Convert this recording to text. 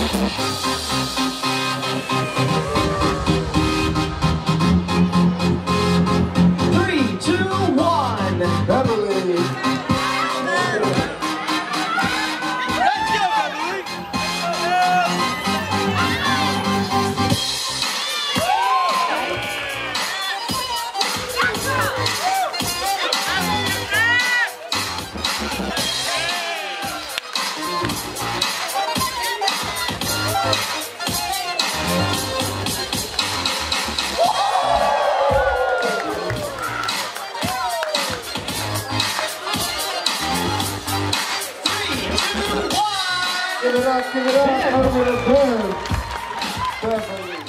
Three, two, one! Give it up, give it up. The bird. Beverly.